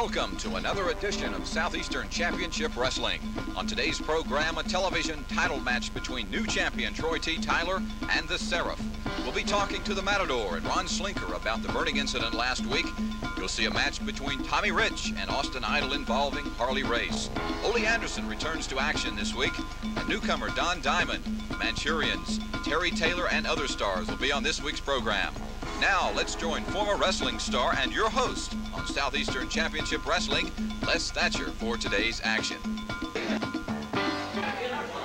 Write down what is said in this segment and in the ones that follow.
Welcome to another edition of Southeastern Championship Wrestling. On today's program, a television title match between new champion Troy T. Tyler and the Seraph. We'll be talking to the Matador and Ron Slinker about the burning incident last week. You'll see a match between Tommy Rich and Austin Idol involving Harley Race. Ole Anderson returns to action this week. And newcomer Don Diamond, Manchurians, Terry Taylor, and other stars will be on this week's program. Now, let's join former wrestling star and your host on Southeastern Championship Wrestling, Les Thatcher, for today's action.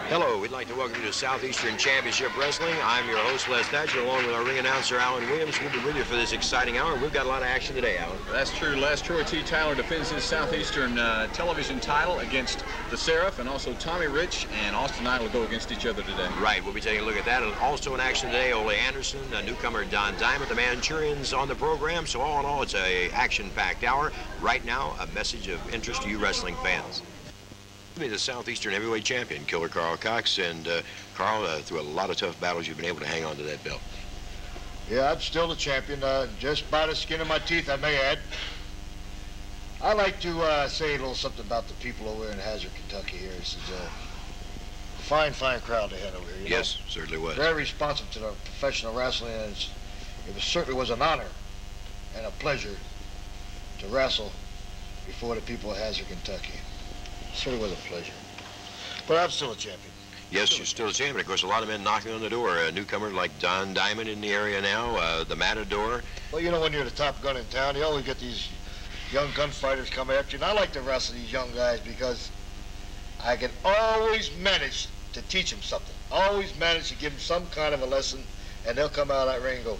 Hello, we'd like to welcome you to Southeastern Championship Wrestling. I'm your host, Les Thatcher, along with our ring announcer, Alan Williams. We'll be with you for this exciting hour. We've got a lot of action today, Alan. That's true, Les. Troy T. Tyler defends his Southeastern uh, television title against the Seraph, and also Tommy Rich and Austin Idol go against each other today. Right, we'll be taking a look at that. And also in action today, Ole Anderson, a newcomer Don Diamond, the Manchurians on the program. So all in all, it's a action-packed hour. Right now, a message of interest to you wrestling fans. Be the Southeastern Heavyweight Champion, Killer Carl Cox. And uh, Carl, uh, through a lot of tough battles, you've been able to hang on to that belt. Yeah, I'm still the champion, uh, just by the skin of my teeth, I may add. I like to uh, say a little something about the people over in Hazard, Kentucky here. This is a fine, fine crowd they had over here. you know? Yes, certainly was. Very responsive to the professional wrestling, and it's, it was, certainly was an honor and a pleasure to wrestle before the people of Hazard, Kentucky. Certainly was a pleasure. But I'm still a champion. Yes, you're still a champion. Of course, a lot of men knocking on the door. A newcomer like Don Diamond in the area now, uh, the Matador. Well, you know, when you're the top gun in town, you always get these young gunfighters coming after you. And I like to wrestle these young guys because I can always manage to teach them something. Always manage to give them some kind of a lesson, and they'll come out of that ring and go,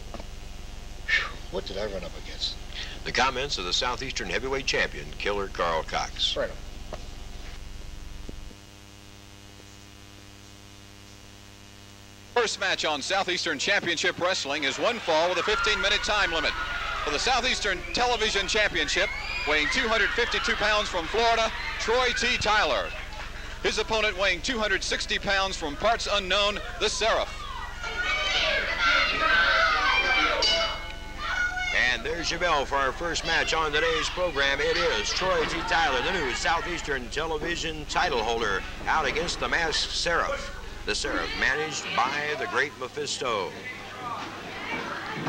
what did I run up against? The comments of the Southeastern Heavyweight Champion, Killer Carl Cox. Right on. First match on Southeastern Championship Wrestling is one fall with a 15-minute time limit. For the Southeastern Television Championship, weighing 252 pounds from Florida, Troy T. Tyler. His opponent weighing 260 pounds from parts unknown, the Seraph. And there's your bell for our first match on today's program. It is Troy T. Tyler, the new Southeastern Television title holder, out against the masked Seraph. The Seraph managed by the great Mephisto.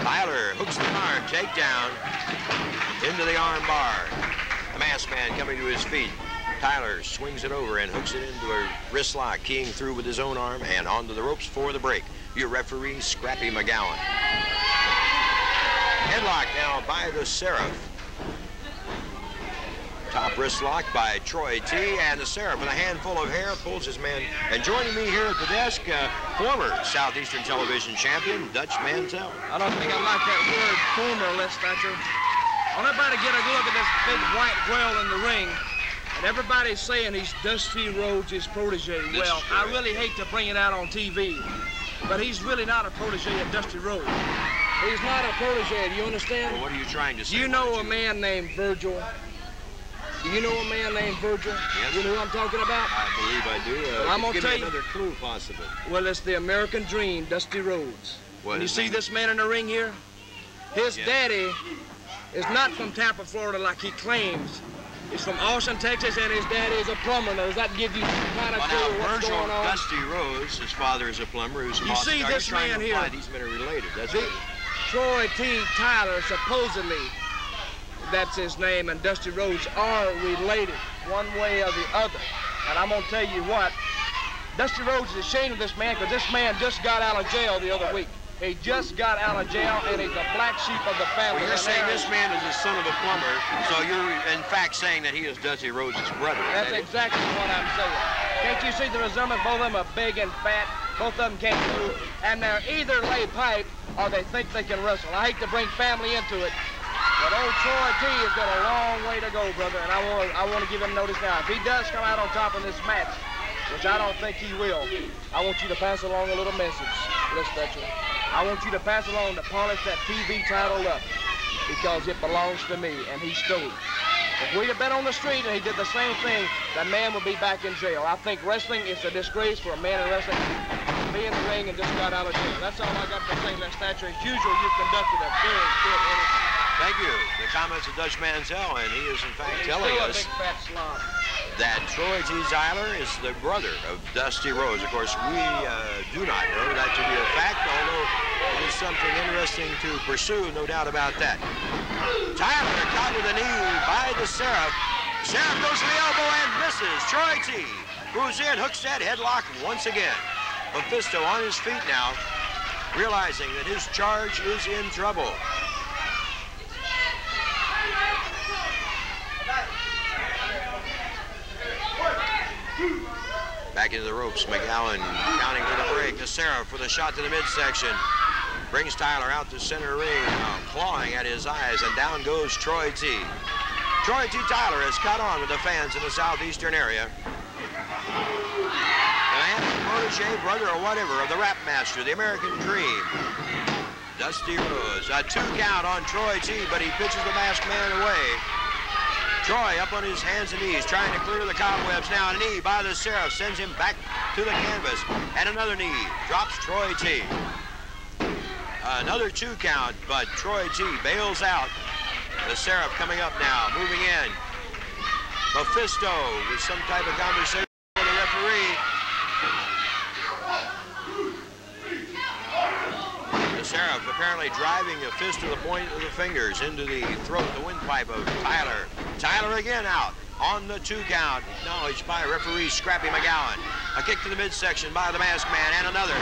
Tyler hooks the arm, takedown into the arm bar. The masked man coming to his feet. Tyler swings it over and hooks it into a wrist lock, keying through with his own arm and onto the ropes for the break. Your referee, Scrappy McGowan. Headlock now by the Seraph. Top wrist lock by Troy T. And the Seraph with a handful of hair pulls his man. And joining me here at the desk, uh, former Southeastern Television champion, Dutch Mantell. I don't think I like that word former, Les Thatcher. I want everybody to get a look at this big white whale in the ring. And everybody's saying he's Dusty Rhodes' protege. well, I really hate to bring it out on TV, but he's really not a protege of Dusty Rhodes. He's not a protege, do you understand? Well, what are you trying to say? You know a man named Virgil? Do you know a man named Virgil? Yes. You know who I'm talking about? I believe I do. Uh, I'm gonna give tell me you- another clue, possibly. Well, it's the American Dream, Dusty Rhodes. What And you see name? this man in the ring here? His Yes. daddy is not from Tampa, Florida, like he claims. He's from Austin, Texas, and his daddy is a plumber. Now, does that give you some kind of Well, clue now, what's Virgil going on? Dusty Rhodes, his father is a plumber who's You see this man here? these men are related? That's The. Troy T. Tyler, supposedly, that's his name, and Dusty Rhodes are related one way or the other. And I'm going to tell you what, Dusty Rhodes is ashamed of this man because this man just got out of jail the other week. He just got out of jail, and he's the black sheep of the family. Well, you're saying this man is the son of a plumber, so you're in fact saying that he is Dusty Rhodes' brother. That's that exactly what I'm saying. Can't you see the resemblance? Both of them are big and fat. Both of them can't move. And they're either lay pipe or they think they can wrestle. I hate to bring family into it, but old Troy T has got a long way to go, brother. And I want I want to give him notice now. If he does come out on top in this match, which I don't think he will, I want you to pass along a little message, Les Fletcher. I want you to pass along to polish that TV title up because it belongs to me, and he stole it. If we'd have been on the street and he did the same thing, that man would be back in jail. I think wrestling is a disgrace for a man in wrestling to be in the ring and just got out of jail. That's all I got to say, Les Thatcher. As usual, you've conducted a very good interview. Thank you. The comments of Dutch Mantell, and he is in fact telling us big fat slob. that Troy T. Tyler is the brother of Dusty Rhodes. Of course, we uh, do not know that to be a fact, although it is something interesting to pursue, no doubt about that. Tyler caught with a knee by the Seraph. Seraph goes to the elbow and misses. Troy T. moves in, hooks that headlock once again. Mephisto on his feet now, realizing that his charge is in trouble. Back into the ropes. McGowan counting for the break. Seraph for the shot to the midsection. Brings Tyler out to center ring, now clawing at his eyes, and down goes Troy T. Troy T. Tyler has caught on with the fans in the southeastern area. The man, protege, brother, or whatever of the rap master, the American Dream. Dusty Rhodes. A two count on Troy T, but he pitches the masked man away. Troy up on his hands and knees, trying to clear the cobwebs now. A knee by the Seraph sends him back to the canvas. And another knee drops Troy T. Another two count, but Troy T bails out. The Seraph coming up now, moving in. Mephisto with some type of conversation with the referee. The Seraph apparently driving a fist to the point of the fingers into the throat, the windpipe of Tyler. Tyler again out on the two count, acknowledged by referee Scrappy McGowan. A kick to the midsection by the masked man and another.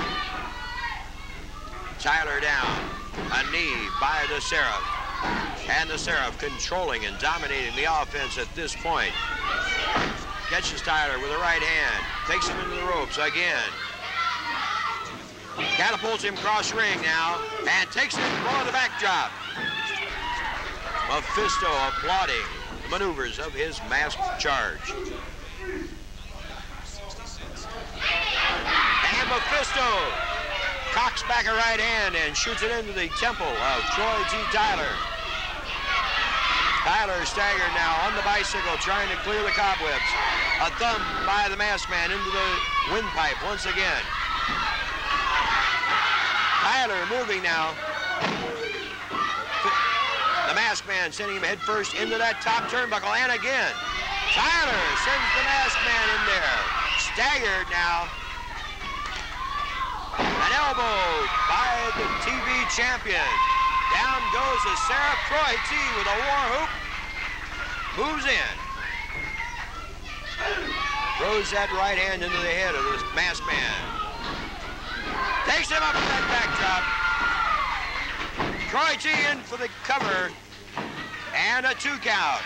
Tyler down. A knee by the Seraph. And the Seraph controlling and dominating the offense at this point. Catches Tyler with the right hand. Takes him into the ropes again. Catapults him cross ring now and takes him for the backdrop. Mephisto applauding the maneuvers of his masked charge. And Mephisto cocks back a right hand and shoots it into the temple of Troy T. Tyler. Tyler staggered now on the bicycle trying to clear the cobwebs. A thumb by the masked man into the windpipe once again. Tyler moving now. The masked man sending him headfirst into that top turnbuckle and again. Tyler sends the masked man in there. Staggered now. An elbow by the TV champion. Down goes the Troy T with a war hoop. Moves in. Throws that right hand into the head of the masked man. Takes him up with that backdrop. Troy T in for the cover. And a two count.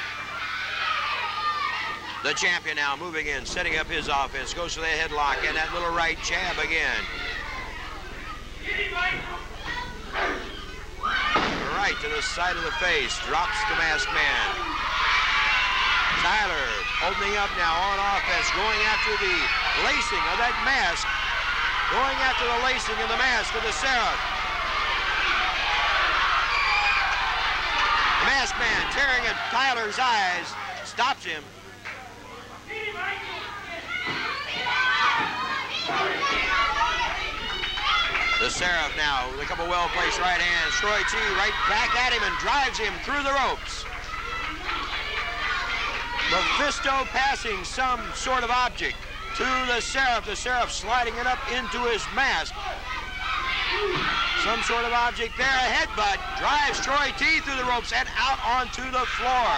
The champion now moving in, setting up his offense. Goes for the headlock and that little right jab again. Right to the side of the face. Drops the masked man. Tyler opening up now on offense, going after the lacing of that mask. Going after the lacing of the mask of the Seraph. The masked man tearing at Tyler's eyes. Stops him. The Seraph now with a couple well-placed right hands. Troy T right back at him and drives him through the ropes. Mephisto passing some sort of object to the Seraph. The Seraph sliding it up into his mask. Some sort of object there. A headbutt drives Troy T through the ropes and out onto the floor.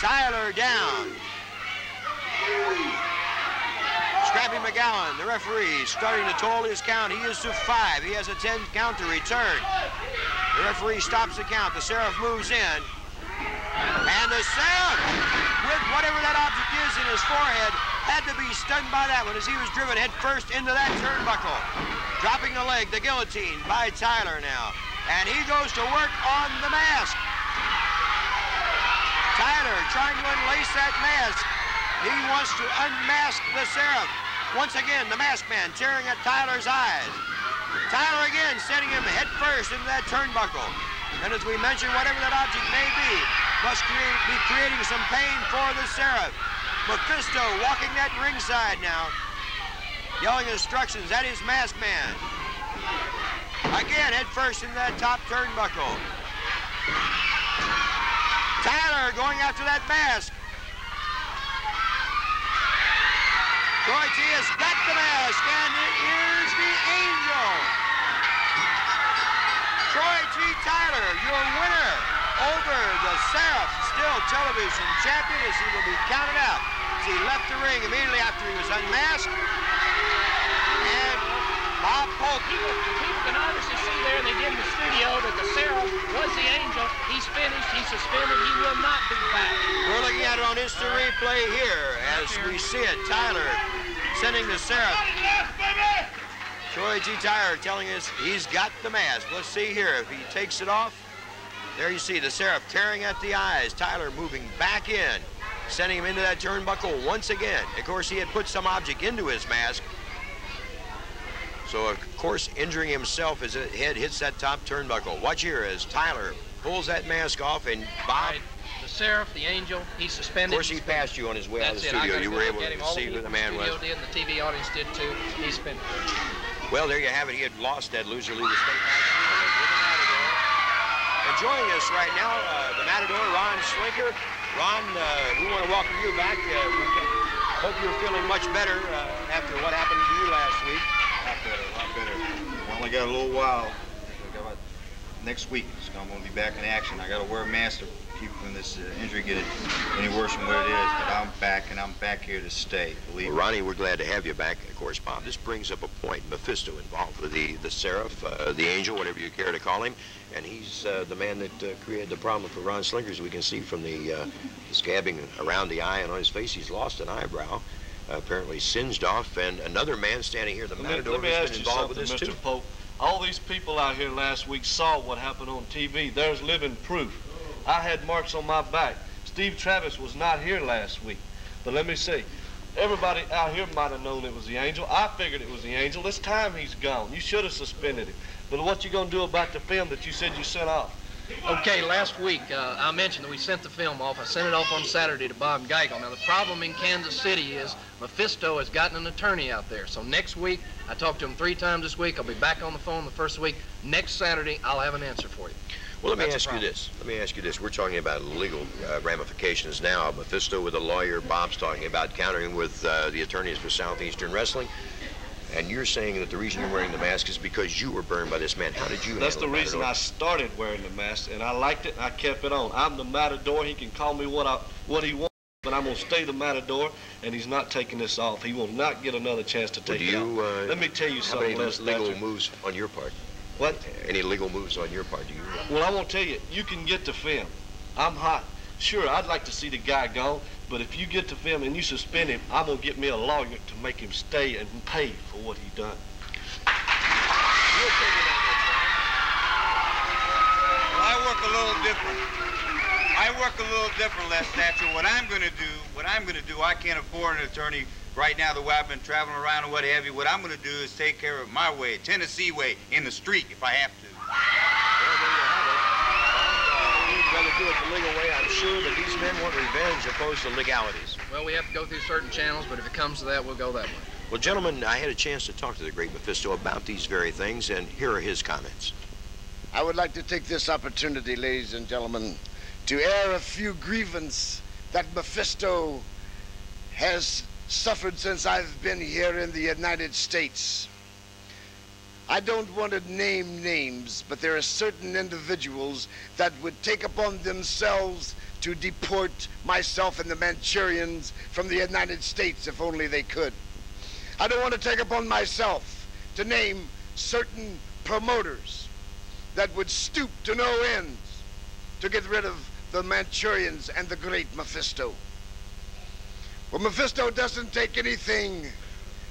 Tyler down. Scrappy McGowan, the referee, starting to toll his count. He is to five. He has a 10 count to return. The referee stops the count. The Seraph moves in. And the Seraph, with whatever that object is in his forehead, had to be stunned by that one as he was driven headfirst into that turnbuckle. Dropping the leg, the guillotine by Tyler now. And he goes to work on the mask. Tyler trying to unlace that mask. He wants to unmask the Seraph. Once again, the mask man tearing at Tyler's eyes. Tyler again sending him headfirst into that turnbuckle. And as we mentioned, whatever that object may be, must create, be creating some pain for the Seraph. Mephisto walking that ringside now, yelling instructions at his masked man. Again, head first into that top turnbuckle. Tyler going after that mask. Troy T has got the mask, and is the Angel. Troy T. Tyler, your winner over the Seraph, still television champion as he will be counted out. As he left the ring immediately after he was unmasked. And Bob Polk. People, people can obviously see there, and they did in the studio, that the Seraph was the angel. He's finished, he's suspended, he will not be back. We're looking at it on instant replay here as we see it. Tyler sending the Seraph. Troy T. Tyler telling us he's got the mask. Let's see here if he takes it off. There you see the Seraph tearing at the eyes. Tyler moving back in, sending him into that turnbuckle once again. Of course, he had put some object into his mask. So, of course, injuring himself as his head hits that top turnbuckle. Watch here as Tyler pulls that mask off and Bob Right. The Seraph, the angel, he's suspended. Of suspended. course, he passed you on his way out of the it. Studio. You were able to see who the man was. the did, the TV audience did too. He's been. Well, there you have it. He had lost that loser leader state match the Matador. And joining us right now, uh, the Matador, Ron Slinker. Ron, uh, we want to welcome you back. Uh, we hope you're feeling much better uh, after what happened to you last week. A lot better, a lot better. I only got a little while. I got about next week. So I'm gonna be back in action. I gotta wear a mask to keep from this uh, injury getting any worse than what it is. But I'm back, and I'm back here to stay. Believe Well, me. Ronnie, we're glad to have you back. Of course, Bob, this brings up a point. Mephisto involved with the, the Seraph, uh, the Angel, whatever you care to call him. And he's uh, the man that uh, created the problem for Ron Slinker, as we can see from the, uh, the scabbing around the eye and on his face. He's lost an eyebrow, uh, apparently singed off. And another man standing here, the Let Matador, let me has been involved with this Mr. too. Pope. All these people out here last week saw what happened on TV. There's living proof. I had marks on my back. Steve Travis was not here last week. But let me say, everybody out here might have known it was the angel. I figured it was the angel. It's time he's gone. You should have suspended him. But what you gonna do about the film that you said you sent off? Okay, last week uh, I mentioned that we sent the film off. I sent it off on Saturday to Bob Geigel. Now the problem in Kansas City is Mephisto has gotten an attorney out there. So next week, I talked to him three times this week. I'll be back on the phone the first week. Next Saturday, I'll have an answer for you. Well, let me That's ask you this. Let me ask you this. We're talking about legal uh, ramifications now. Mephisto with a lawyer. Bob's talking about countering with uh, the attorneys for Southeastern Wrestling. And you're saying that the reason you're wearing the mask is because you were burned by this man. How did you That's the reason I started wearing the mask, and I liked it. and I kept it on. I'm the matador. He can call me what I what he wants, but I'm gonna stay the matador, and he's not taking this off. He will not get another chance to Well, take do it you, off. uh, Let me tell you How something, many Les legal Thatcher. moves on your part? What? Any legal moves on your part? Do you? Well, I won't tell you. You can get the film. I'm hot. Sure, I'd like to see the guy gone, but if you get the film and you suspend him, I'm gonna get me a lawyer to make him stay and pay for what he done. Well, I work a little different. I work a little different, Les Thatcher. What I'm going to do, what I'm going to do, I can't afford an attorney right now the way I've been traveling around and what have you. What I'm going to do is take care of my way, Tennessee way, in the street if I have to. Well, there you have it. Uh, You'd rather do it the legal way, I'm sure, but these men want revenge opposed to legalities. Well, we have to go through certain channels, but if it comes to that, we'll go that way. Well, gentlemen, I had a chance to talk to the great Mephisto about these very things, and here are his comments. I would like to take this opportunity, ladies and gentlemen, to air a few grievance that Mephisto has suffered since I've been here in the United States. I don't want to name names, but there are certain individuals that would take upon themselves to deport myself and the Manchurians from the United States if only they could. I don't want to take upon myself to name certain promoters that would stoop to no ends to get rid of the Manchurians and the great Mephisto. Well, Mephisto doesn't take anything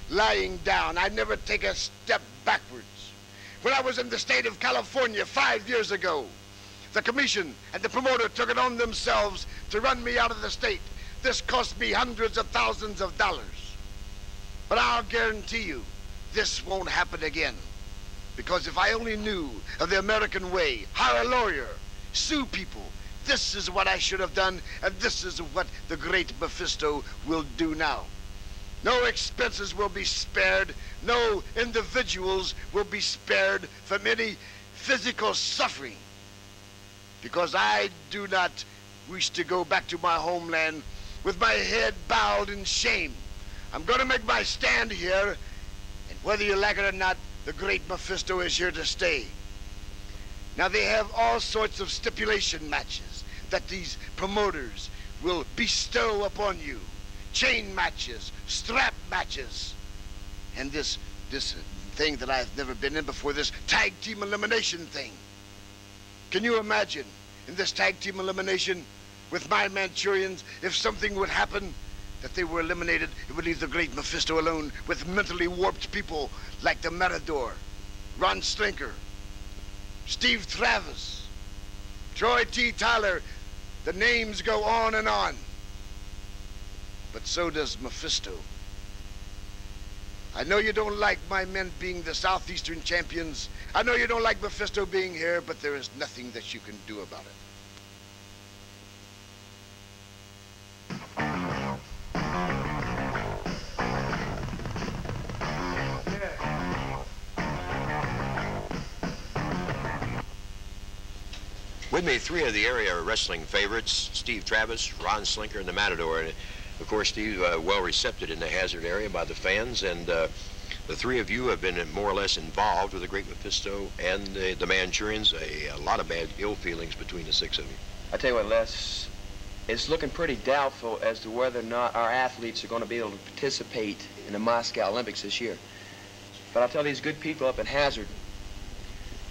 lying down. I never take a step backwards. When I was in the state of California five years ago, the commission and the promoter took it on themselves to run me out of the state. This cost me hundreds of thousands of dollars. But I'll guarantee you, this won't happen again. Because if I only knew of the American way, hire a lawyer, sue people, this is what I should have done, and this is what the great Mephisto will do now. No expenses will be spared. No individuals will be spared from any physical suffering because I do not wish to go back to my homeland with my head bowed in shame. I'm going to make my stand here, and whether you like it or not, the great Mephisto is here to stay. Now, they have all sorts of stipulation matches that these promoters will bestow upon you. Chain matches, strap matches, and this, this thing that I've never been in before, this tag team elimination thing. Can you imagine in this tag team elimination with my Manchurians, if something would happen, that they were eliminated, it would leave the great Mephisto alone with mentally warped people like the Matador, Ron Slinker, Steve Travis, Troy T. Tyler. The names go on and on. But so does Mephisto. I know you don't like my men being the Southeastern champions. I know you don't like Mephisto being here, but there is nothing that you can do about it. With me, three of the area wrestling favorites, Steve Travis, Ron Slinker, and the Matador. And of course, Steve, uh, well received in the Hazard area by the fans, and uh, the three of you have been more or less involved with the Great Mephisto and uh, the Manchurians. A, a, lot of bad ill feelings between the six of you. I tell you what, Les, it's looking pretty doubtful as to whether or not our athletes are going to be able to participate in the Moscow Olympics this year. But I'll tell these good people up in Hazard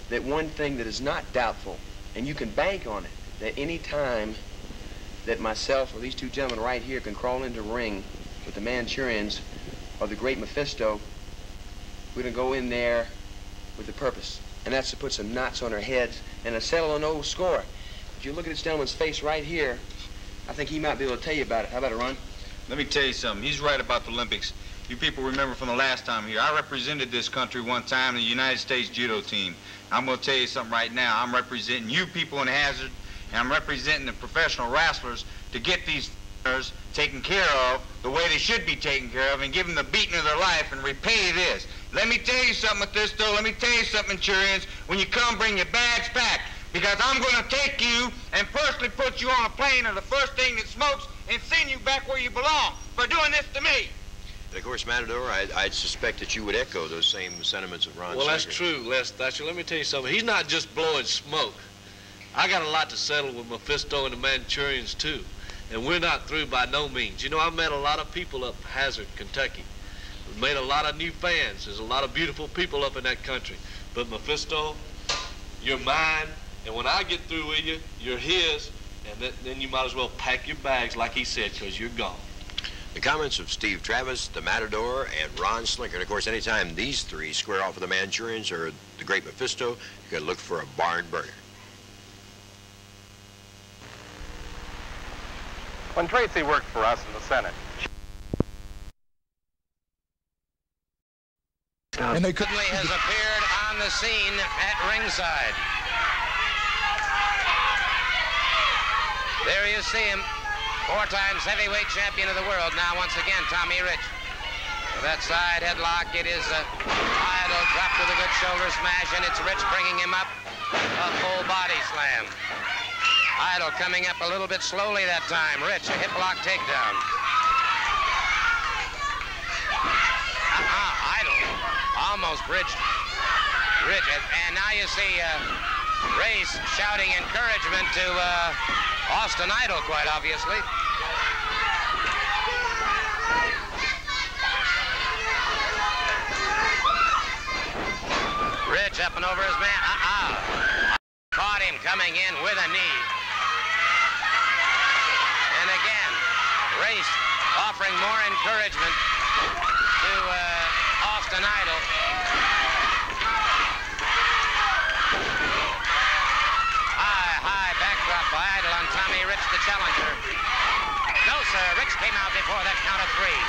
that one thing that is not doubtful and you can bank on it that any time that myself or these two gentlemen right here can crawl into a ring with the Manchurians or the great Mephisto, we're going to go in there with a purpose. And that's to put some knots on our heads and to settle an old score. If you look at this gentleman's face right here, I think he might be able to tell you about it. How about it, Ron? Let me tell you something. He's right about the Olympics. You people remember from the last time here, I represented this country one time in the United States judo team. I'm going to tell you something right now. I'm representing you people in Hazard, and I'm representing the professional wrestlers to get these taken care of the way they should be taken care of and give them the beating of their life and repay this. Let me tell you something with this, though. Let me tell you something, Churians. When you come, bring your bags back because I'm going to take you and personally put you on a plane of the first thing that smokes and send you back where you belong for doing this to me. And of course, Matador, I, would suspect that you would echo those same sentiments of Ron Well, that's true, Les Thatcher. Let me tell you something. He's not just blowing smoke. I got a lot to settle with Mephisto and the Manchurians, too. And we're not through by no means. You know, I've met a lot of people up Hazard, Kentucky. We've made a lot of new fans. There's a lot of beautiful people up in that country. But Mephisto, you're mine. And when I get through with you, you're his. And then you might as well pack your bags, like he said, because you're gone. The comments of Steve Travis, the Matador, and Ron Slinker. And of course, anytime these three square off with the Manchurians or the Great Mephisto, you got to look for a barn burner. When Tracy worked for us in the Senate, and they could has appeared on the scene at ringside. There you see him Four times heavyweight champion of the world. Now, once again, Tommy Rich. that side headlock, it is a idle drop to the good shoulder smash, and it's Rich bringing him up. A full body slam. Idol coming up a little bit slowly that time. Rich, a hip lock takedown. Uh-uh, Idol. Almost bridged. Rich, and now you see uh, Race shouting encouragement to uh, Austin Idol, quite obviously. Rich up and over his man. Uh-uh. Caught him coming in with a knee. And again, Race offering more encouragement to uh, Austin Idol. Rich the challenger. No, sir. Rich came out before that count of three.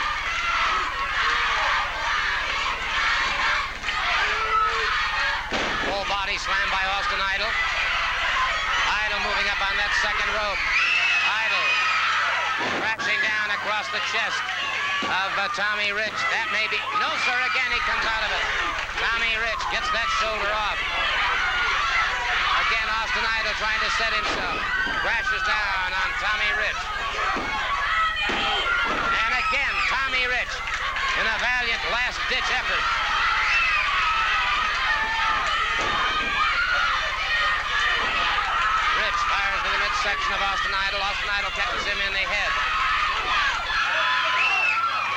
Full body slam by Austin Idol. Idol moving up on that second rope. Idol crashing down across the chest of uh, Tommy Rich. That may be... No, sir. Again, he comes out of it. Tommy Rich gets that shoulder off. Austin Idol trying to set himself. Crashes down on Tommy Rich. And again, Tommy Rich in a valiant last-ditch effort. Rich fires to the midsection of Austin Idol. Austin Idol catches him in the head.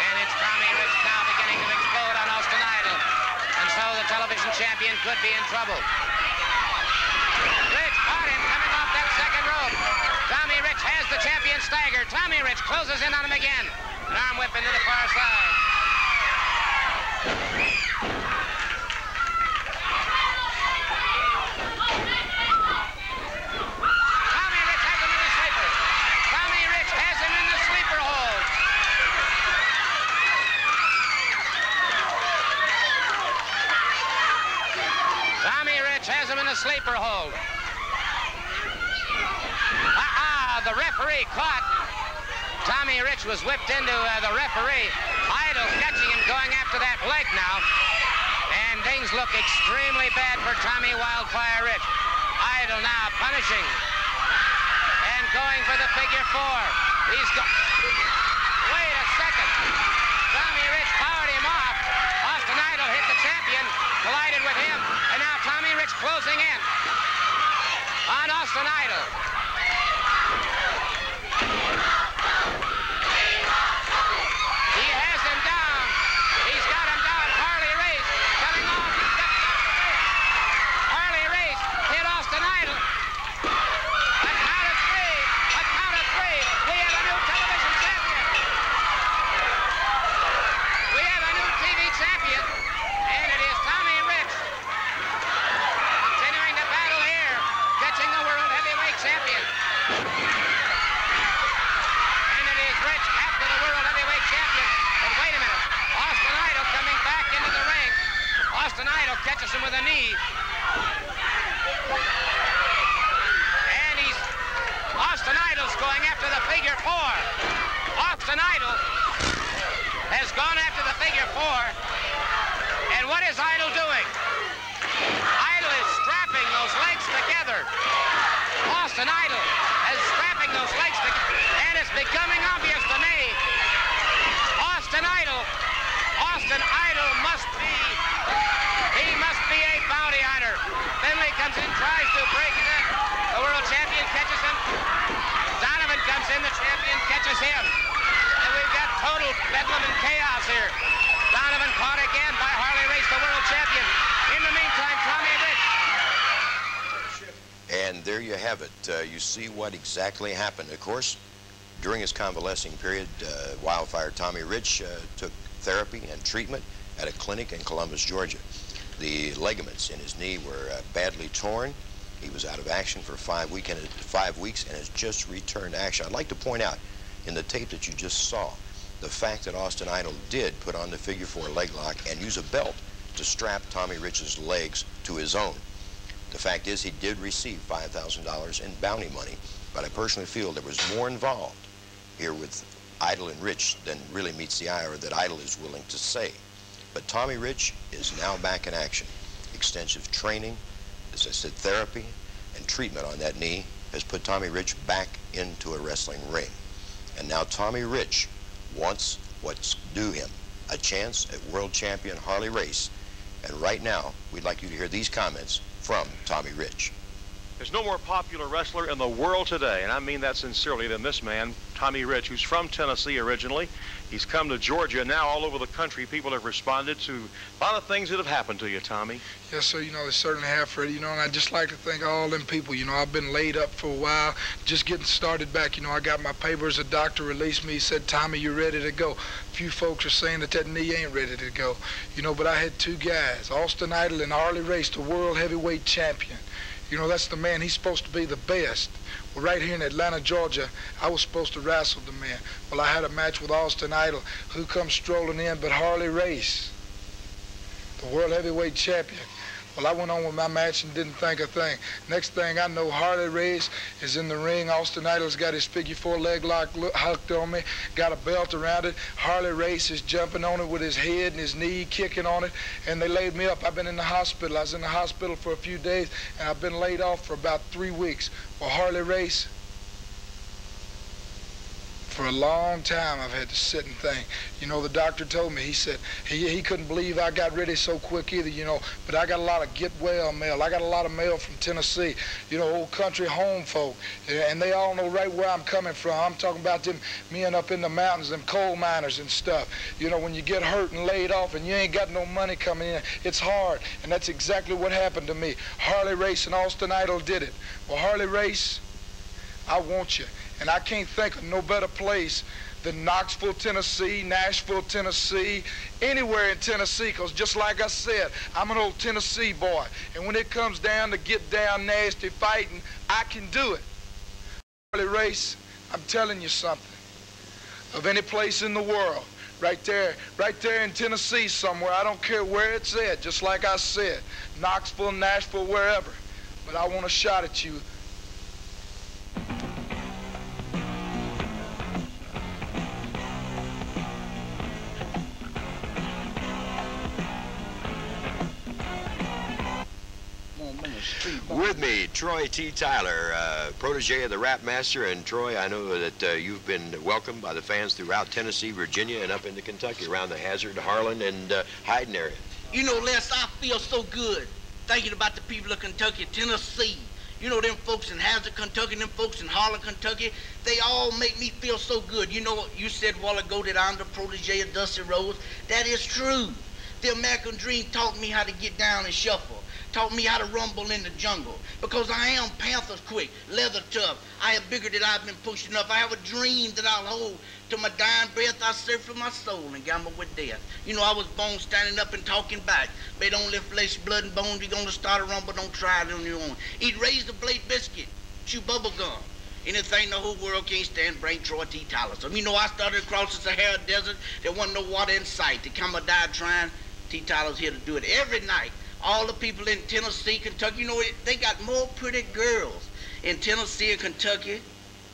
And it's Tommy Rich now beginning to explode on Austin Idol. And so the television champion could be in trouble. Rich caught him coming off that second rope. Tommy Rich has champion staggered. Tommy Rich closes in on him again. An arm whip into the far side. Tommy Rich has him in the sleeper. Tommy Rich has him in the sleeper hold. Tommy Rich has him in the sleeper hold. The referee caught. Tommy Rich was whipped into uh, the referee. Idol catching him going after that leg now. And things look extremely bad for Tommy Wildfire Rich. Idol now punishing. And going for the figure four. He's go. Wait a second. Tommy Rich powered him off. Austin Idol hit the champion, collided with him, and now Tommy Rich closing in on Austin Idol. He has him down. He's got him down. Harley Race coming off. Harley Race hit Austin Idol. A count of three. A count of three. We have a new television champion. We have a new TV champion, and it is Tommy Rich. Continuing the battle here, catching the world heavyweight champion. And it is Rich after the world heavyweight champion. But wait a minute. Austin Idol coming back into the ring. Austin Idol catches him with a knee. And he's Austin Idol's going after the figure four. Austin Idol has gone after the figure four. And what is Idol doing? Idol is strapping those legs together. Austin Idol is strapping those legs together. And it's becoming obvious to me. Austin Idol, Austin Idol must be, he must be a bounty hunter. Finley comes in, tries to break it in. The world champion catches him. Donovan comes in, the champion catches him. And we've got total bedlam and chaos here. Donovan caught again by Harley Race, the world champion. In the meantime, Tommy Rich And there you have it. Uh, you see what exactly happened. Of course, during his convalescing period, uh, Wildfire Tommy Rich uh, took therapy and treatment at a clinic in Columbus, Georgia. The ligaments in his knee were uh, badly torn. He was out of action for five, week and, five weeks and has just returned to action. I'd like to point out in the tape that you just saw the fact that Austin Idol did put on the figure four leg lock and use a belt to strap Tommy Rich's legs to his own. The fact is he did receive $5,000 in bounty money, but I personally feel there was more involved here with Idol and Rich than really meets the eye or that Idol is willing to say. But Tommy Rich is now back in action. Extensive training, as I said, therapy and treatment on that knee has put Tommy Rich back into a wrestling ring. And now Tommy Rich wants what's due him, a chance at world champion Harley Race. And right now, we'd like you to hear these comments from Tommy Rich. There's no more popular wrestler in the world today, and I mean that sincerely, than this man, Tommy Rich, who's from Tennessee originally. He's come to Georgia. Now all over the country, people have responded to a lot of things that have happened to you, Tommy. Yes, sir. You know, they certainly have, Freddie. You know, and I just like to thank all them people. You know, I've been laid up for a while, just getting started back. You know, I got my papers. A doctor released me. He said, Tommy, you're ready to go. A few folks are saying that that knee ain't ready to go. You know, but I had two guys, Austin Idol and Harley Race, the world heavyweight champion. You know, that's the man. He's supposed to be the best. Well, right here in Atlanta, Georgia, I was supposed to wrestle the man. Well, I had a match with Austin Idol. Who comes strolling in but Harley Race, the world heavyweight champion. Well, I went on with my match and didn't think a thing. Next thing I know, Harley Race is in the ring. Austin Idol's got his figure four leg lock hooked on me, got a belt around it. Harley Race is jumping on it with his head and his knee, kicking on it, and they laid me up. I've been in the hospital. I was in the hospital for a few days, and I've been laid off for about three weeks. Well, Harley Race, for a long time I've had to sit and think. You know, the doctor told me, he said, he, he couldn't believe I got ready so quick either, you know, but I got a lot of get well mail. I got a lot of mail from Tennessee, you know, old country home folk, and they all know right where I'm coming from. I'm talking about them men up in the mountains, them coal miners and stuff. You know, when you get hurt and laid off and you ain't got no money coming in, it's hard, and that's exactly what happened to me. Harley Race and Austin Idol did it. Well, Harley Race, I want you. And I can't think of no better place than Knoxville, Tennessee, Nashville, Tennessee, anywhere in Tennessee, because just like I said, I'm an old Tennessee boy. And when it comes down to get down nasty fighting, I can do it. Harley Race, I'm telling you something. Of any place in the world, right there, right there in Tennessee somewhere, I don't care where it's at, just like I said, Knoxville, Nashville, wherever. But I want a shot at you With me, Troy T. Tyler, uh, protege of the Rap Master. And Troy, I know that uh, you've been welcomed by the fans throughout Tennessee, Virginia, and up into Kentucky, around the Hazard, Harlan, and uh, Hyden area. You know, Les, I feel so good thinking about the people of Kentucky, Tennessee. You know, them folks in Hazard, Kentucky, them folks in Harlan, Kentucky, they all make me feel so good. You know, you said a while ago that I'm the protege of Dusty Rhodes. That is true. The American dream taught me how to get down and shuffle taught me how to rumble in the jungle because I am Panther's quick, leather tough. I am bigger than I've been pushed enough. I have a dream that I'll hold to my dying breath. I serve for my soul and gamble with death. You know, I was born standing up and talking back. Made only flesh, blood, and bones. You're gonna start a rumble, don't try it on your own. Eat razor blade biscuit, chew bubble gum. Anything the whole world can't stand, bring Troy T. Tyler. So, you know, I started across the Sahara Desert. There wasn't no water in sight. To come or die trying, T. Tyler's here to do it every night all the people in Tennessee, Kentucky, you know, they got more pretty girls in Tennessee and Kentucky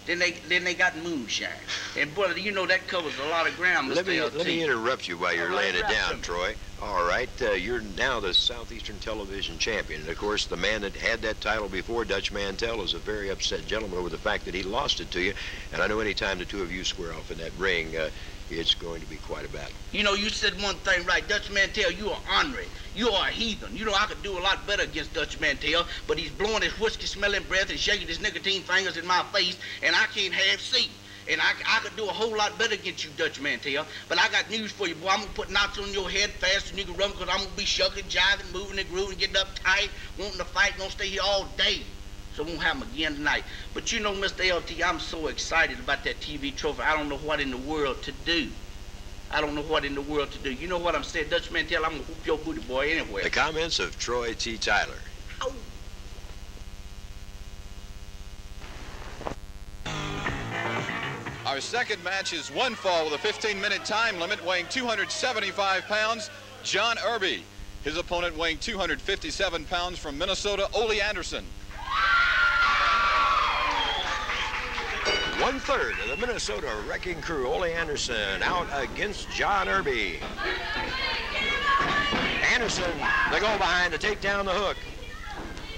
than they than they got moonshine. And brother, you know that covers a lot of ground. Let me LT. let me interrupt you while you're laying it down, Troy. All right, uh, you're now the Southeastern Television Champion, and of course, the man that had that title before, Dutch Mantell, is a very upset gentleman over the fact that he lost it to you. And I know any time the two of you square off in that ring, uh, it's going to be quite a battle. You know, you said one thing right. Dutch Mantell, you are ornery. You are a heathen. You know, I could do a lot better against Dutch Mantell, but he's blowing his whiskey-smelling breath and shaking his nicotine fingers in my face, and I can't have see. And I, I could do a whole lot better against you, Dutch Mantell. But I got news for you, boy. I'm going to put knots on your head faster than you can run because I'm going to be shucking, jiving, moving and grooving, getting up tight, wanting to fight, going to stay here all day. So it won't happen again tonight. But you know, Mr. LT, I'm so excited about that TV trophy. I don't know what in the world to do. I don't know what in the world to do. You know what I'm saying? Dutch Mantell, I'm going to whoop your booty boy anywhere. The comments of Troy T. Tyler. Ow. Our second match is one fall with a 15-minute time limit, weighing 275 pounds, John Irby. His opponent weighing 257 pounds from Minnesota, Ole Anderson. One third of the Minnesota Wrecking Crew, Ole Anderson, out against John Irby. Anderson, they go behind to take down the hook.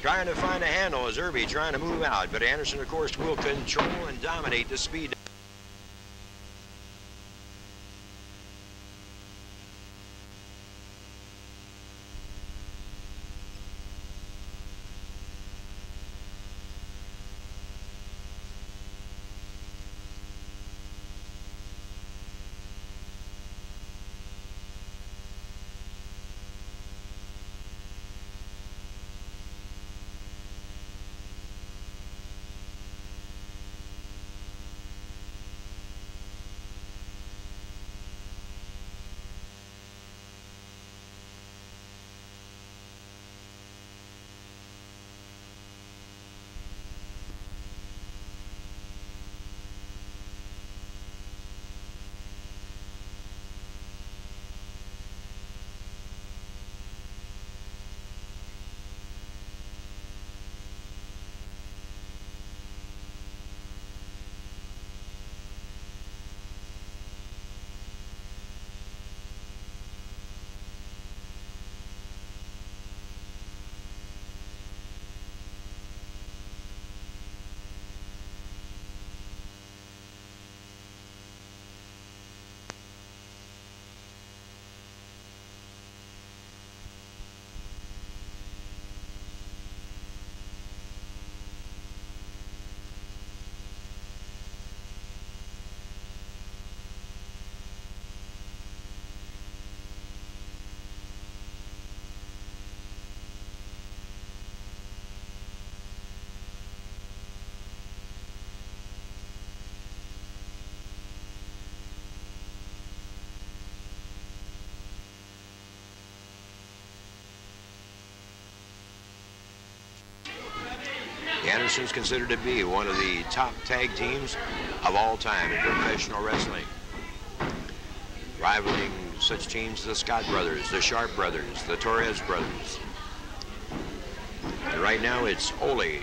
Trying to find a handle as Irby trying to move out, but Anderson, of course, will control and dominate the speed. Andersons considered to be one of the top tag teams of all time in professional wrestling. Rivaling such teams as the Scott brothers, the Sharp brothers, the Torres brothers. And right now it's Ole,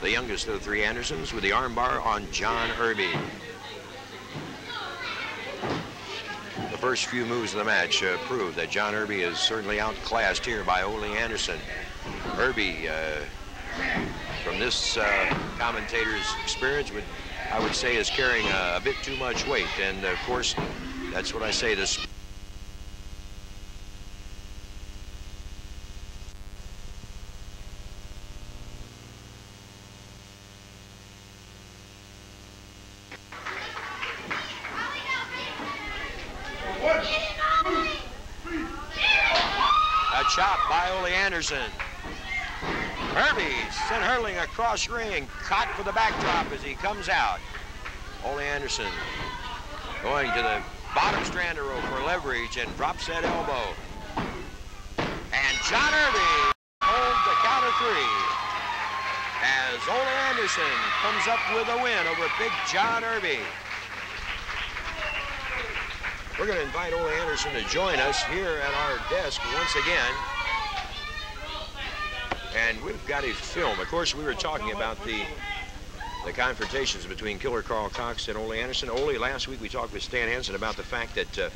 the youngest of the three Andersons, with the armbar on John Irby. The first few moves of the match uh, prove that John Irby is certainly outclassed here by Ole Anderson. Irby, uh, this uh, commentator's experience, would I would say is carrying a, a bit too much weight, and of course, that's what I say. This A by Ole Anderson. Sent hurling across ring, caught for the backdrop as he comes out. Ole Anderson going to the bottom strand of rope for leverage and drops that elbow. And John Irby holds the count of three as Ole Anderson comes up with a win over Big John Irby. We're going to invite Ole Anderson to join us here at our desk once again. And we've got a film. Of course, we were talking about the the confrontations between Killer Carl Cox and Ole Anderson. Ole, last week we talked with Stan Hansen about the fact that uh,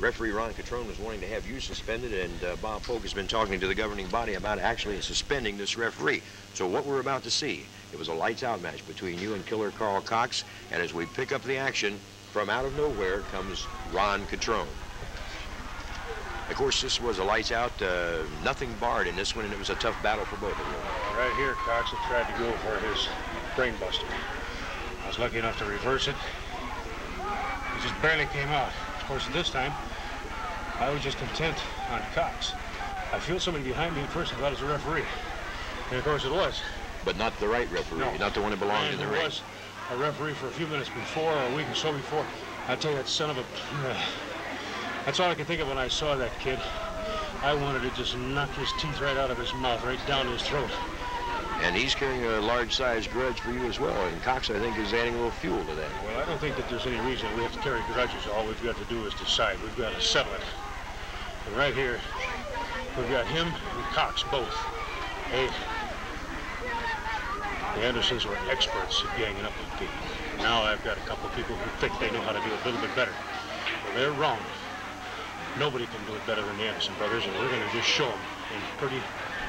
referee Ron Catrone was wanting to have you suspended, and uh, Bob Polk has been talking to the governing body about actually suspending this referee. So what we're about to see, it was a lights-out match between you and Killer Carl Cox, and as we pick up the action, from out of nowhere comes Ron Catrone. Of course, this was a lights out, uh, nothing barred in this one, and it was a tough battle for both of them. Right here, Cox had tried to go for his brain buster. I was lucky enough to reverse it. He just barely came out. Of course, this time, I was just intent on Cox. I feel somebody behind me at first I thought it was a referee. And of course it was. But not the right referee, No. not the one that belonged in the there ring. was a referee for a few minutes before, or a week or so before. I tell you, that son of a... that's all I could think of when I saw that kid. I wanted to just knock his teeth right out of his mouth, right down his throat. And he's carrying a large-sized grudge for you as well, and Cox, I think, is adding a little fuel to that. Well, I don't think that there's any reason we have to carry grudges. All we've got to do is decide. We've got to settle it. And right here, we've got him and Cox both. Hey, the Andersons were experts at ganging up with people. Now I've got a couple of people who think they know how to do it a little bit better. Well, they're wrong. Nobody can do it better than the Anderson brothers, and we're going to just show them in pretty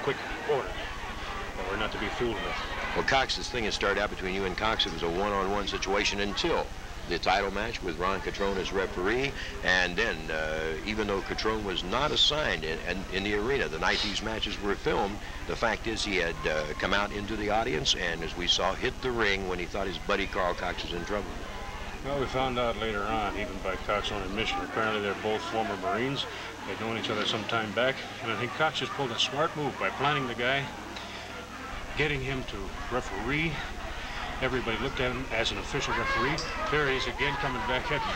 quick order that we're not to be fooled with. Well, Cox, this thing had started out between you and Cox. It was a one-on-one situation until the title match with Ron Catrone as referee. And then, uh, even though Catrone was not assigned in, in, in the arena the night these matches were filmed, the fact is he had uh, come out into the audience and, as we saw, hit the ring when he thought his buddy Carl Cox was in trouble. Well, we found out later on, even by Cox's own admission, apparently they're both former Marines. They'd known each other some time back, and I think Cox just pulled a smart move by planning the guy, getting him to referee. Everybody looked at him as an official referee. There he is again coming back at me.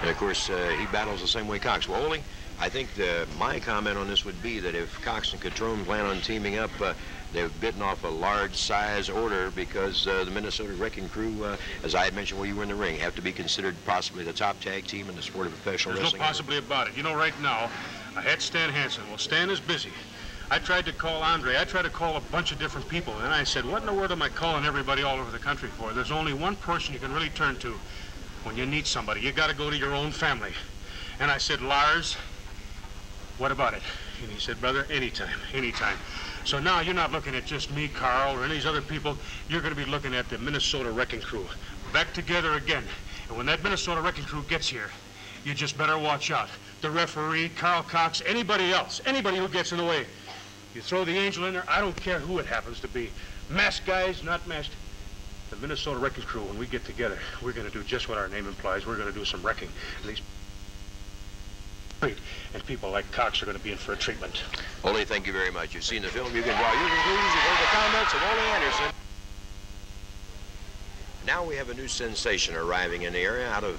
Uh, And of course, uh, he battles the same way Cox. Well, Ole, I think the, my comment on this would be that if Cox and Catrone plan on teaming up, uh, they've bitten off a large size order because uh, the Minnesota Wrecking Crew, uh, as I had mentioned while you were in the ring, have to be considered possibly the top tag team in the sport of professional There's no wrestling. possibly about it. You know, right now, I had Stan Hansen. Well, Stan is busy. I tried to call Andre. I tried to call a bunch of different people. And I said, what in the world am I calling everybody all over the country for? There's only one person you can really turn to when you need somebody. You got to go to your own family. And I said, Lars, what about it? And he said, brother, anytime, anytime. So now you're not looking at just me, Carl, or any of these other people. You're going to be looking at the Minnesota Wrecking Crew. Back together again. And when that Minnesota Wrecking Crew gets here, you just better watch out. The referee, Carl Cox, anybody else, anybody who gets in the way. You throw the angel in there, I don't care who it happens to be. Masked guys, not masked. The Minnesota Wrecking Crew, when we get together, we're going to do just what our name implies. We're going to do some wrecking. And these and people like Cox are going to be in for a treatment. Ole, thank you very much. You've seen the film. You can draw your conclusions. You've heard the comments of Ole Anderson. Now we have a new sensation arriving in the area out of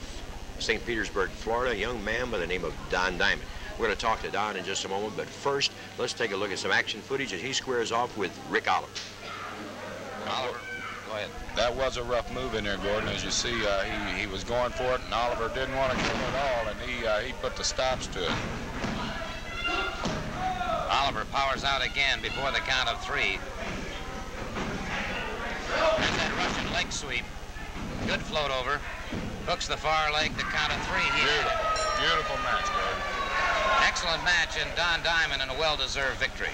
St. Petersburg, Florida, a young man by the name of Don Diamond. We're going to talk to Don in just a moment, but first, let's take a look at some action footage as he squares off with Rick Oliver. Oliver, ahead. That was a rough move in there, Gordon. As you see, uh, he, he was going for it, and Oliver didn't want to it at all, and he, uh, he put the stops to it. Oliver powers out again before the count of three. There's that Russian leg sweep. Good float over. Hooks the far leg, the count of three here. Beautiful, beautiful match, Gordon. Excellent match, and Don Diamond in a well-deserved victory.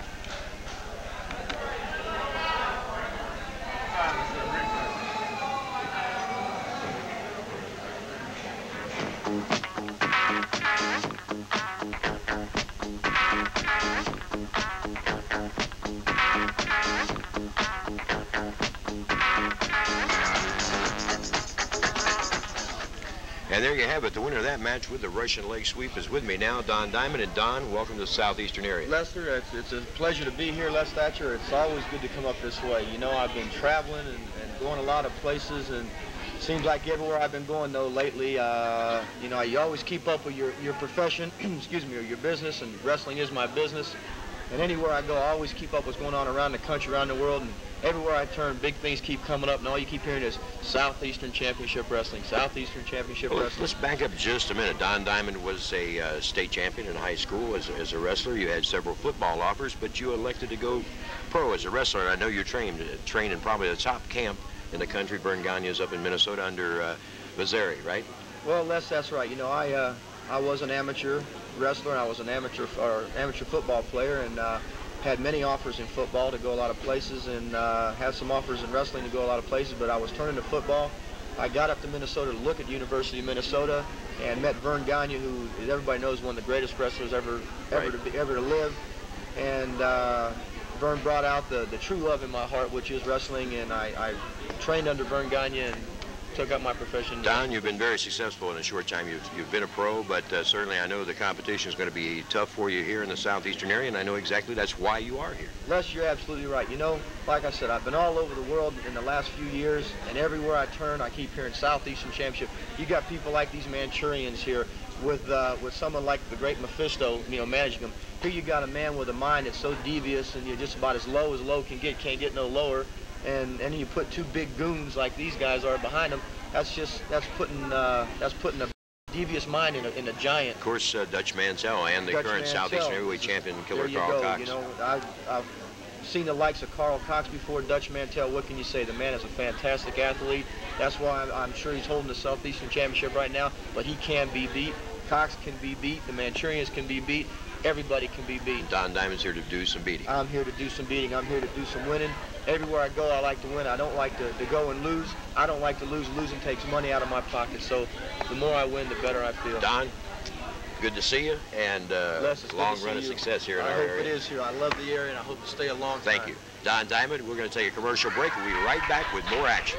You have it. The winner of that match with the Russian leg sweep is with me now, Don Diamond. And Don, welcome to the southeastern area. Lester, it's, it's a pleasure to be here, Les Thatcher. It's always good to come up this way. You know, I've been traveling and, and going a lot of places, and seems like everywhere I've been going, though, lately, uh, you know, you always keep up with your, your profession, excuse me, or your business, and wrestling is my business. And anywhere I go, I always keep up what's going on around the country, around the world, and everywhere I turn, big things keep coming up, and all you keep hearing is Southeastern Championship Wrestling, Southeastern Championship Well, Wrestling. let's back up just a minute. Don Diamond was a uh, state champion in high school as, as a wrestler. You had several football offers, but you elected to go pro as a wrestler. I know you're trained, trained in probably the top camp in the country. Verne Gagne's up in Minnesota under uh, Vaziri, right? Well, Les, that's right. You know, I uh, I was an amateur wrestler, and I was an amateur or amateur football player, and uh, had many offers in football to go a lot of places, and uh, had some offers in wrestling to go a lot of places. But I was turning to football. I got up to Minnesota to look at University of Minnesota, and met Verne Gagne, who everybody knows one of the greatest wrestlers ever ever to be, ever to live. And uh, Verne brought out the, the true love in my heart, which is wrestling, and I, I trained under Verne Gagne and took up my profession. Don, you've been very successful in a short time. You've, you've been a pro, but uh, certainly I know the competition is going to be tough for you here in the southeastern area, and I know exactly that's why you are here. Les, you're absolutely right. You know, like I said, I've been all over the world in the last few years, and everywhere I turn, I keep hearing Southeastern Championship. You got people like these Manchurians here with uh, with someone like the great Mephisto, you know, managing them. Here you got a man with a mind that's so devious, and you're just about as low as low can get, can't get no lower. And and you put two big goons like these guys are behind them. That's just that's putting uh, that's putting a devious mind in a, in a giant. Of course, uh, Dutch Mantell and the Dutch current Mantell. southeastern heavyweight champion, Killer there you Carl go. Cox. You know, I've, I've seen the likes of Carl Cox before, Dutch Mantell. What can you say? The man is a fantastic athlete. That's why I'm, I'm sure he's holding the Southeastern Championship right now. But he can be beat. Cox can be beat. The Manchurians can be beat. Everybody can be beat. Don Diamond's here to do some beating. I'm here to do some beating. I'm here to do some winning. Everywhere I go, I like to win. I don't like to, to go and lose. I don't like to lose. Losing takes money out of my pocket. So the more I win, the better I feel. Don, good to see you, and uh, Les, long run of success here in I our hope it is here. I love the area, and I hope to stay a long time. Thank you. Don Diamond, we're going to take a commercial break. We'll be right back with more action.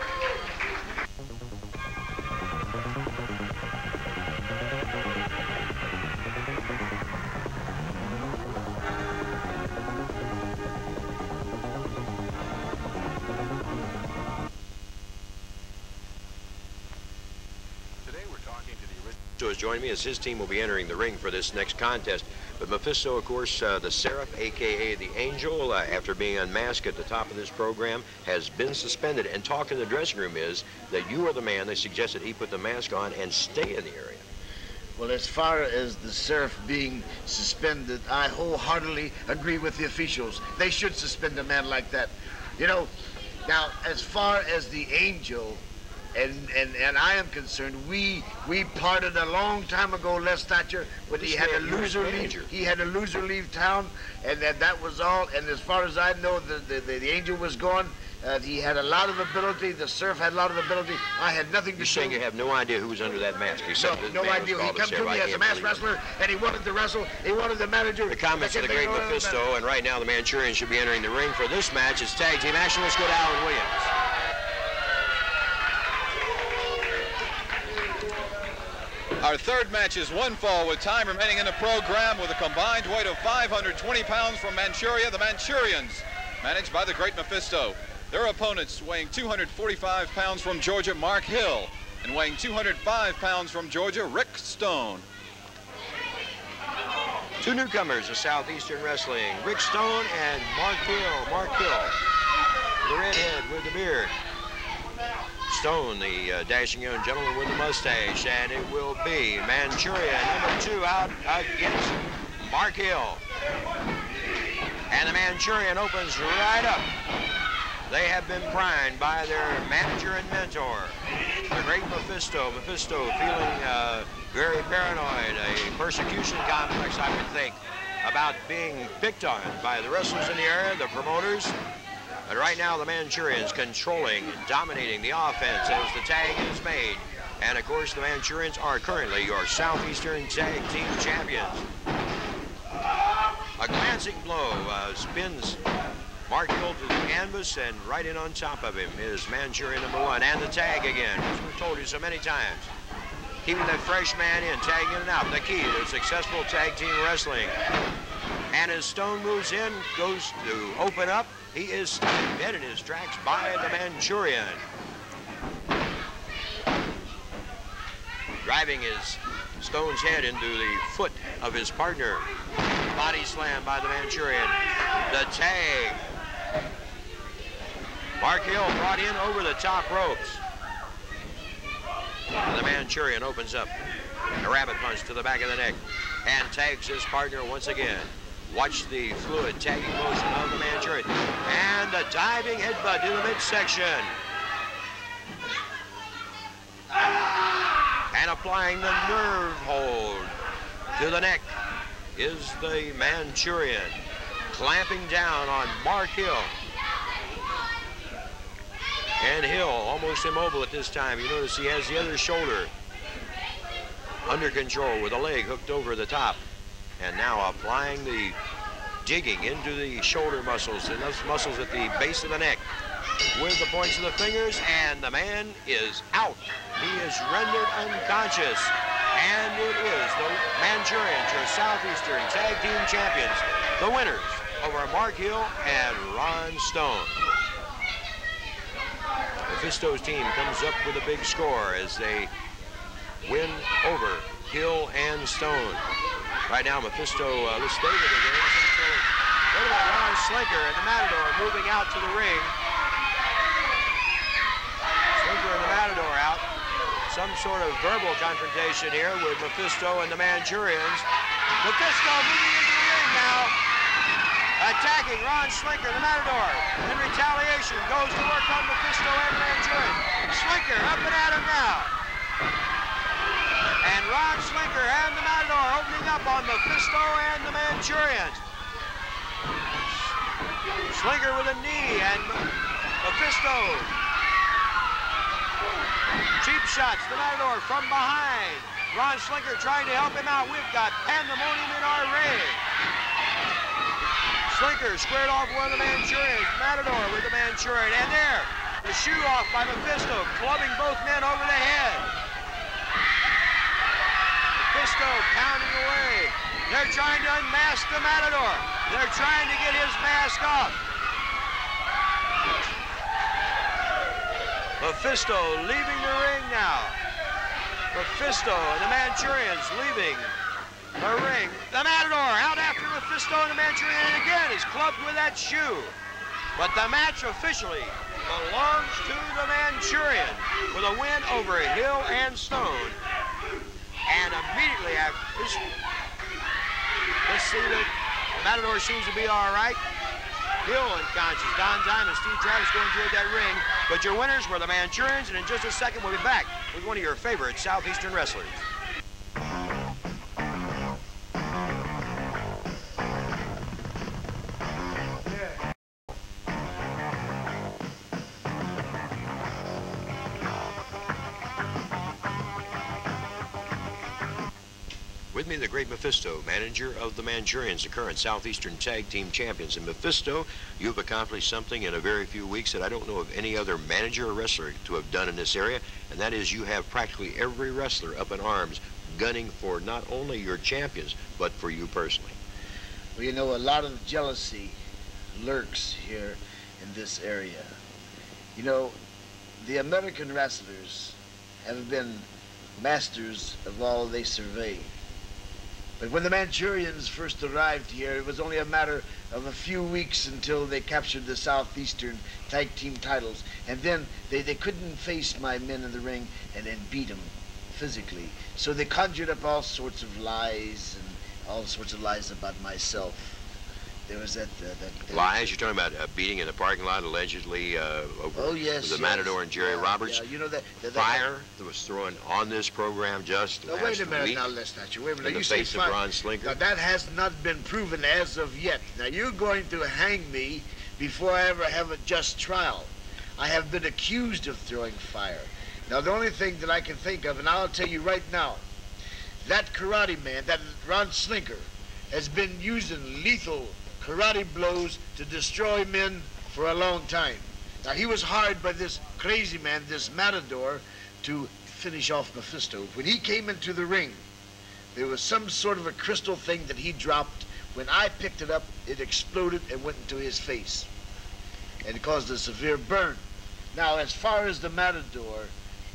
Joining me as his team will be entering the ring for this next contest. But Mephisto, of course, uh, the Seraph, a.k.a. the Angel, uh, after being unmasked at the top of this program, has been suspended. And talk in the dressing room is that you are the man that suggested he put the mask on and stay in the area. Well, as far as the Seraph being suspended, I wholeheartedly agree with the officials. They should suspend a man like that. You know, now, as far as the Angel, and, and, and I am concerned, we we parted a long time ago, Les Thatcher, when he had a man, you're his loser leave. He had a loser leave town, and that, that was all. And as far as I know, the, the, the, the Angel was gone. Uh, he had a lot of ability. The Seraph had a lot of ability. I had nothing to You're do. saying you have no idea who was under that mask. You said No, no idea. He come to me as a masked wrestler, and he wanted to wrestle. He wanted the manager. The comments of the great Mephisto, and right now the Manchurian should be entering the ring for this match. It's tag team action. Let's go to Alan Williams. Our third match is one fall with time remaining in the program with a combined weight of 520 pounds from Manchuria, the Manchurians, managed by the great Mephisto. Their opponents weighing 245 pounds from Georgia, Mark Hill, and weighing 205 pounds from Georgia, Rick Stone. Two newcomers of Southeastern Wrestling, Rick Stone and Mark Hill. Mark Hill, the redhead with the beard. Stone, the uh, dashing young gentleman with the mustache, and it will be Manchuria, number two, out against Mark Hill. And the Manchurian opens right up. They have been primed by their manager and mentor, the great Mephisto. Mephisto feeling uh, very paranoid, a persecution complex, I would think, about being picked on by the wrestlers in the area, the promoters. But right now, the Manchurians controlling dominating the offense as the tag is made. And of course, the Manchurians are currently your Southeastern Tag Team Champions. A glancing blow uh, spins Mark Hill to the canvas, and right in on top of him is Manchurian number one. And the tag again, as we've told you so many times. Keeping that fresh man in, tagging in and out. The key to successful tag team wrestling. And as Stone moves in, goes to open up, he is dead in his tracks by the Manchurian. Driving his Stone's head into the foot of his partner. Body slam by the Manchurian. The tag Mark Hill brought in over the top ropes. The Manchurian opens up. A rabbit punch to the back of the neck and tags his partner once again. Watch the fluid tagging motion of the Manchurian. And a diving headbutt to the midsection. And applying the nerve hold to the neck is the Manchurian. Clamping down on Mark Hill. And Hill almost immobile at this time. You notice he has the other shoulder under control with a leg hooked over the top. And now applying the digging into the shoulder muscles and those muscles at the base of the neck with the points of the fingers and the man is out. He is rendered unconscious. And it is the Manchurians, your Southeastern Tag Team Champions, the winners over Mark Hill and Ron Stone. Mephisto's team comes up with a big score as they win over Hill and Stone. Right now, Mephisto, uh, stay with the ring. Go to Ron Slinker and the Matador moving out to the ring. Slinker and the Matador out. Some sort of verbal confrontation here with Mephisto and the Manchurians. Mephisto moving into the ring now. Attacking Ron Slinker, the Matador. In retaliation, goes to work on Mephisto and Manchurian. Slinker up and at him now. Ron Slinker and the Matador opening up on Mephisto and the Manchurians. Slinker with a knee and Mephisto. Cheap shots, the Matador from behind. Ron Slinker trying to help him out. We've got pandemonium in our ring. Slinker squared off one of the Manchurians. Matador with the Manchurian. And there, the shoe off by Mephisto, clubbing both men over the head. Mephisto pounding away. They're trying to unmask the Matador. They're trying to get his mask off. Mephisto leaving the ring now. Mephisto and the Manchurians leaving the ring. The Matador out after Mephisto and the Manchurian and again is clubbed with that shoe. But the match officially belongs to the Manchurian with a win over Hill and Stone. And immediately after this, let's see that Matador seems to be all right. Hill unconscious. Don Diamond, Steve Travis going toward that ring. But your winners were the Manchurians, and in just a second we'll be back with one of your favorite Southeastern wrestlers. Mephisto, manager of the Manchurians, the current Southeastern Tag Team Champions. And Mephisto, you've accomplished something in a very few weeks that I don't know of any other manager or wrestler to have done in this area, and that is you have practically every wrestler up in arms gunning for not only your champions, but for you personally. Well, you know, a lot of jealousy lurks here in this area. You know, the American wrestlers have been masters of all they survey. But when the Manchurians first arrived here, it was only a matter of a few weeks until they captured the Southeastern tag team titles. And then they, they couldn't face my men in the ring and then beat them physically. So they conjured up all sorts of lies and all sorts of lies about myself. There was that... Uh, that Lies? You're talking about a beating in the parking lot, allegedly, uh, over Oh, yes, the yes. Matador and Jerry Yeah, Roberts. yeah, you know that... that Fire that was thrown on this program just Now, last wait a minute week. now, Les Thatcher. Wait a minute. in you say face of fire. Ron Slinker. Now, that has not been proven as of yet. Now, you're going to hang me before I ever have a just trial. I have been accused of throwing fire. Now, the only thing that I can think of, and I'll tell you right now, that karate man, that Ron Slinker, has been using lethal karate blows to destroy men for a long time. Now, he was hired by this crazy man, this matador, to finish off Mephisto. When he came into the ring, there was some sort of a crystal thing that he dropped. When I picked it up, it exploded and went into his face. And it caused a severe burn. Now, as far as the matador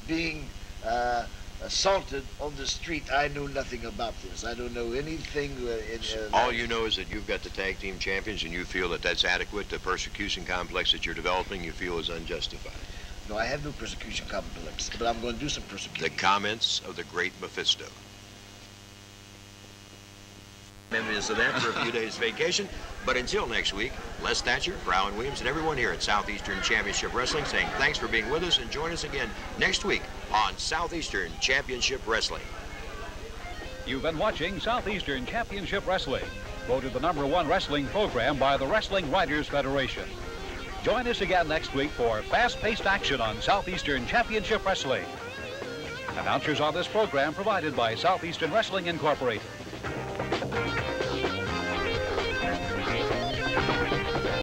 being uh, assaulted on the street, I know nothing about this. I don't know anything. Uh, in, uh, All you know is that you've got the tag team champions, and you feel that that's adequate. The persecution complex that you're developing, you feel is unjustified. No, I have no persecution complex, but I'm going to do some persecution. The comments of the great Mephisto. Memories of that for a few days vacation. But until next week, Les Thatcher, Brown Williams, and everyone here at Southeastern Championship Wrestling saying thanks for being with us and join us again next week on Southeastern Championship Wrestling. You've been watching Southeastern Championship Wrestling, voted the number one wrestling program by the Wrestling Writers Federation. Join us again next week for fast-paced action on Southeastern Championship Wrestling. Announcers on this program provided by Southeastern Wrestling Incorporated.